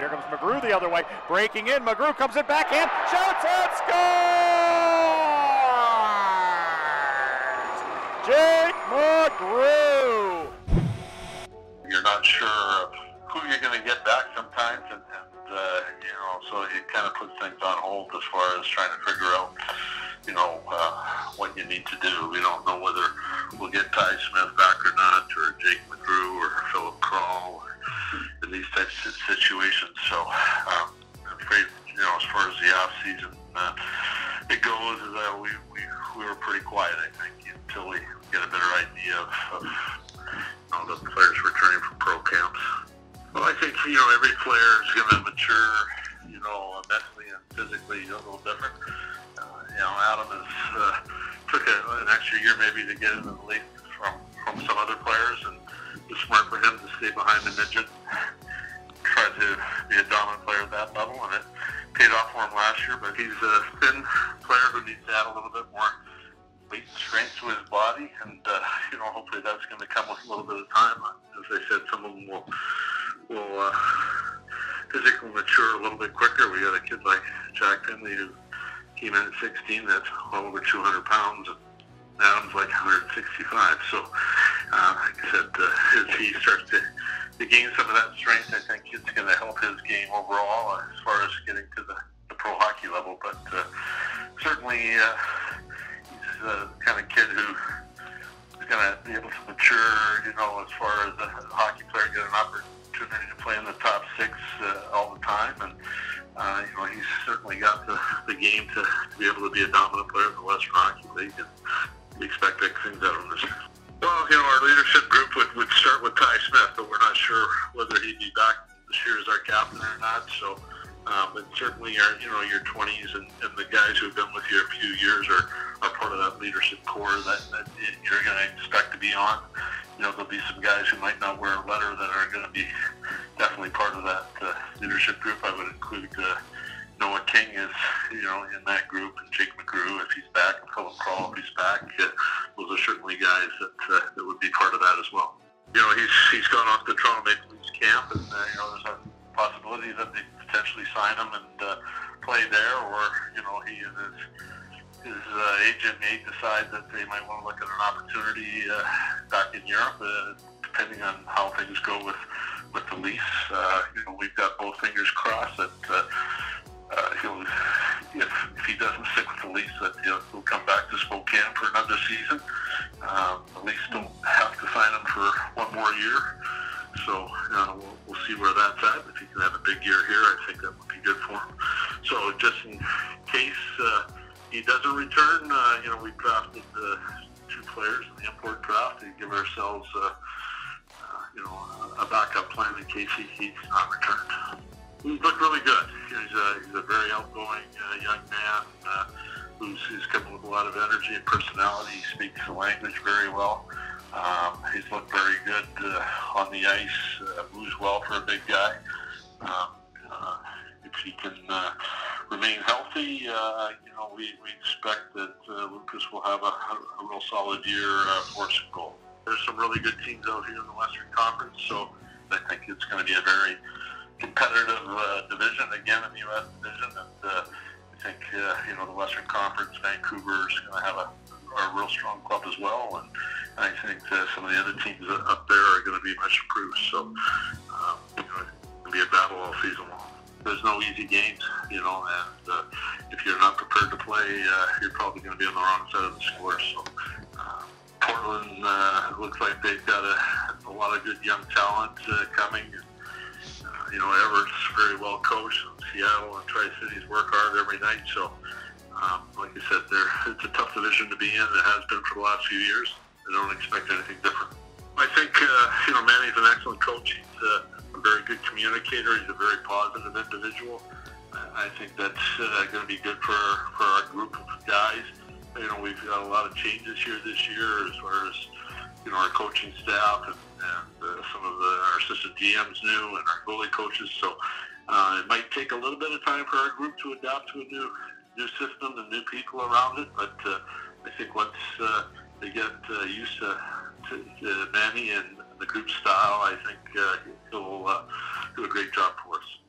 Here comes McGrew the other way, breaking in. McGrew comes it backhand, shoots and scores! Jake McGrew! You're not sure who you're going to get back sometimes, and, and uh, you know, so it kind of puts things on hold as far as trying to figure out, you know, uh, what you need to do. We don't know whether we'll get Ty Smith back or not, or Jake McGrew, or Filip Kral, in these of situations. So um, I'm afraid, you know, as far as the off season uh, it goes, is that we, we we were pretty quiet, I think, until we get a better idea of, of you know, the players returning from pro camps. Well, I think you know every player is going to mature, you know, mentally and physically a little different. Uh, you know, Adam has uh, took a, an extra year maybe to get into the league from from some other players, and was smart for him to stay behind the midget, to be a dominant player at that level, and it paid off for him last year. But he's a thin player who needs to add a little bit more weight and strength to his body, and uh, you know, hopefully that's going to come with a little bit of time. As I said, some of them will will uh, physically mature a little bit quicker. We got a kid like Jack Finley who came in at 16 that's well over 200 pounds, and Adam's like 165. So, uh, like I said, uh, as he starts to, to gain some of that strength, I think it's going to help his game overall as far as getting to the, the pro hockey level. But uh, certainly, uh, he's the kind of kid who is going to be able to mature, you know, as far as a hockey player, get an opportunity to play in the top six uh, all the time. And, uh, you know, he's certainly got the, the game to, to be able to be a dominant player in the Western Hockey League. And we expect big things out of him this year. Um, but certainly our, you know, your 20s and, and the guys who've been with you a few years are, are part of that leadership core that, that you're going to expect to be on. You know, there'll be some guys who might not wear a letter that are going to be definitely part of that uh, leadership group. I would include uh, Noah King is, you know, in that group, and Jake McGrew if he's back, and Filip Kral if he's back. Uh, those are certainly guys that uh, that would be part of that as well. You know, he's he's gone off to Toronto Maple Leafs camp, and uh, you know, there's a possibility that they potentially sign him and uh, play there, or you know, he and his his uh, agent may decide that they might want to look at an opportunity uh, back in Europe, uh, depending on how things go with with the Leafs. Uh, you know, we've got both fingers crossed that. Uh, uh, he'll, if, if he doesn't stick with the Leafs, that he'll, he'll come back to Spokane for another season. Um, the Leafs don't have to sign him for one more year, so uh, we'll, we'll see where that's at. Big year here, I think that would be good for him. So just in case uh, he doesn't return, uh, you know, we drafted uh, two players in the import draft to give ourselves, uh, uh, you know, a backup plan in case he, he's not returned. He's looked really good. He's a, he's a very outgoing uh, young man uh, who's, who's coming with a lot of energy and personality. He speaks the language very well. Um, he's looked very good uh, on the ice. Uh, moves well for a big guy. Remain healthy, uh, you know, we, we expect that uh, Lucas will have a, a real solid year uh, for us goal. There's some really good teams out here in the Western Conference, so I think it's going to be a very competitive uh, division again in the U.S. division, and uh, I think uh, you know the Western Conference, Vancouver is going to have a, a real strong club as well, and I think uh, some of the other teams up there are going to be much improved. So um, you know, it's going to be a battle all season long. There's no easy games, you know, and uh, if you're not prepared to play, uh, you're probably going to be on the wrong side of the score. So. Uh, Portland uh, looks like they've got a, a lot of good young talent uh, coming. And, you know, Everett's very well coached. Seattle and Tri Cities work hard every night. So, um, like I said, it's a tough division to be in. It has been for the last few years. I don't expect anything different. I think uh, you know Manny's an excellent coach. He's uh, very good communicator. He's a very positive individual. I think that's uh, going to be good for for our group of guys. You know, we've got a lot of changes here this year as far as you know our coaching staff and and uh, some of the, our assistant GMs new and our goalie coaches. So uh, it might take a little bit of time for our group to adapt to a new new system and new people around it. But uh, I think once uh, they get uh, used to, to, to Manny and the group style, I think uh, he'll uh, do a great job for us.